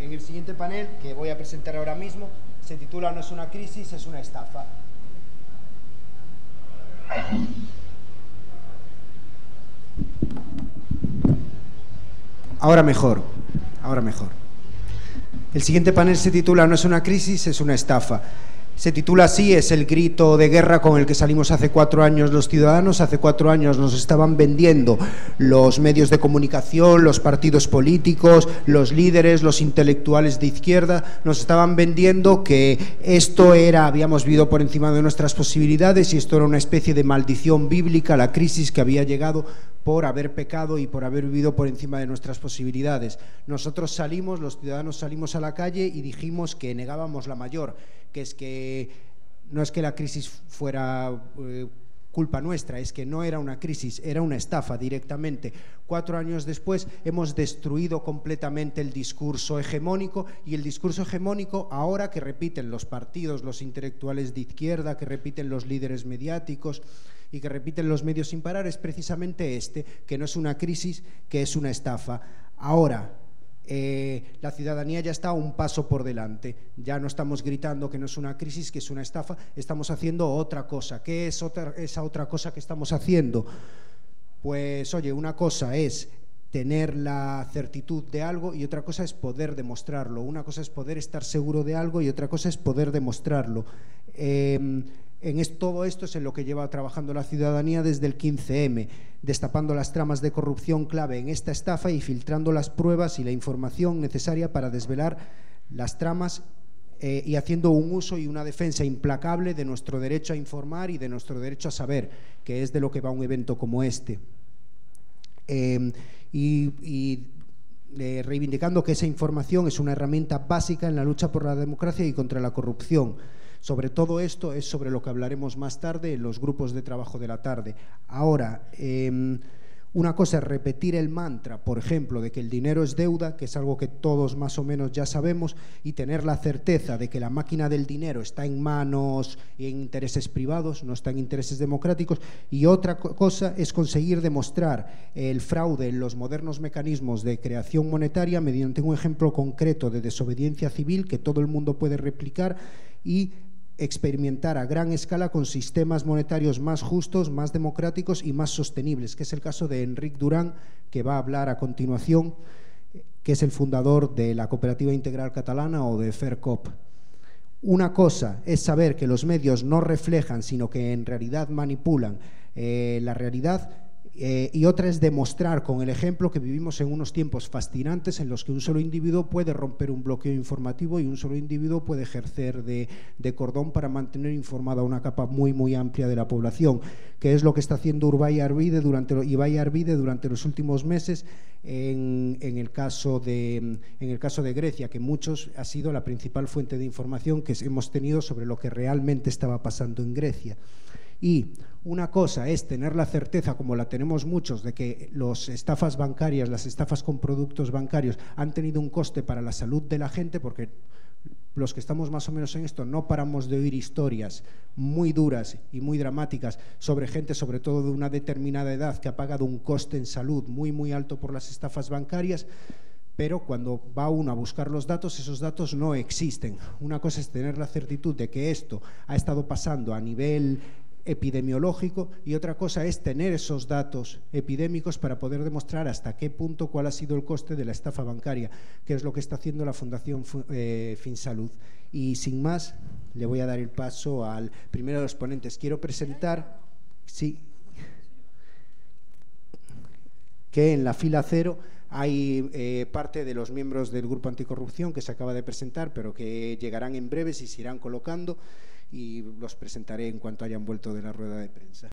en el siguiente panel, que voy a presentar ahora mismo, se titula No es una crisis, es una estafa. Ahora mejor, ahora mejor. El siguiente panel se titula No es una crisis, es una estafa. Se titula así, es el grito de guerra con el que salimos hace cuatro años los ciudadanos. Hace cuatro años nos estaban vendiendo los medios de comunicación, los partidos políticos, los líderes, los intelectuales de izquierda. Nos estaban vendiendo que esto era, habíamos vivido por encima de nuestras posibilidades y esto era una especie de maldición bíblica, la crisis que había llegado por haber pecado y por haber vivido por encima de nuestras posibilidades. Nosotros salimos, los ciudadanos salimos a la calle y dijimos que negábamos la mayor, que es que no es que la crisis fuera eh, culpa nuestra, es que no era una crisis, era una estafa directamente. Cuatro años después hemos destruido completamente el discurso hegemónico y el discurso hegemónico ahora que repiten los partidos, los intelectuales de izquierda, que repiten los líderes mediáticos, y que repiten los medios sin parar es precisamente este, que no es una crisis, que es una estafa. Ahora, eh, la ciudadanía ya está un paso por delante. Ya no estamos gritando que no es una crisis, que es una estafa, estamos haciendo otra cosa. ¿Qué es otra, esa otra cosa que estamos haciendo? Pues oye, una cosa es tener la certitud de algo y otra cosa es poder demostrarlo. Una cosa es poder estar seguro de algo y otra cosa es poder demostrarlo. Em, en todo esto es en lo que lleva trabajando la ciudadanía desde el 15M, destapando las tramas de corrupción clave en esta estafa y filtrando las pruebas y la información necesaria para desvelar las tramas eh, y haciendo un uso y una defensa implacable de nuestro derecho a informar y de nuestro derecho a saber, que es de lo que va un evento como este. Em, y, eh, reivindicando que esa información es una herramienta básica en la lucha por la democracia y contra la corrupción sobre todo esto es sobre lo que hablaremos más tarde en los grupos de trabajo de la tarde. Ahora, em, una cosa es repetir el mantra, por ejemplo, de que el dinero es deuda, que es algo que todos más o menos ya sabemos, y tener la certeza de que la máquina del dinero está en manos y en intereses privados, no está en intereses democráticos. Y otra cosa es conseguir demostrar el fraude en los modernos mecanismos de creación monetaria mediante un ejemplo concreto de desobediencia civil que todo el mundo puede replicar y experimentar a gran escala con sistemas monetarios más justos, más democráticos y más sostenibles, que es el caso de Enric Durán, que va a hablar a continuación, que es el fundador de la Cooperativa Integral Catalana o de FERCOP. Una cosa es saber que los medios no reflejan, sino que en realidad manipulan eh, la realidad eh, y otra es demostrar con el ejemplo que vivimos en unos tiempos fascinantes en los que un solo individuo puede romper un bloqueo informativo y un solo individuo puede ejercer de, cordón para mantener informada una capa muy muy amplia de la población, que es lo que está haciendo Urbay Arvide durante, Ibai Arvide durante los últimos meses en, el caso de, en el caso de Grecia, que muchos ha sido la principal fuente de información que hemos tenido sobre lo que realmente estaba pasando en Grecia. Y una cosa es tener la certeza, como la tenemos muchos, de que las estafas bancarias, las estafas con productos bancarios han tenido un coste para la salud de la gente, porque los que estamos más o menos en esto no paramos de oír historias muy duras y muy dramáticas sobre gente, sobre todo de una determinada edad, que ha pagado un coste en salud muy, muy alto por las estafas bancarias pero cuando va uno a buscar los datos, esos datos no existen. Una cosa es tener la certitud de que esto ha estado pasando a nivel epidemiológico y otra cosa es tener esos datos epidémicos para poder demostrar hasta qué punto cuál ha sido el coste de la estafa bancaria, que es lo que está haciendo la Fundación eh, FinSalud. Y sin más, le voy a dar el paso al primero de los ponentes. Quiero presentar, sí, que en la fila cero hay eh, parte de los miembros del Grupo Anticorrupción que se acaba de presentar, pero que llegarán en breves y se irán colocando y los presentaré en cuanto hayan vuelto de la rueda de prensa.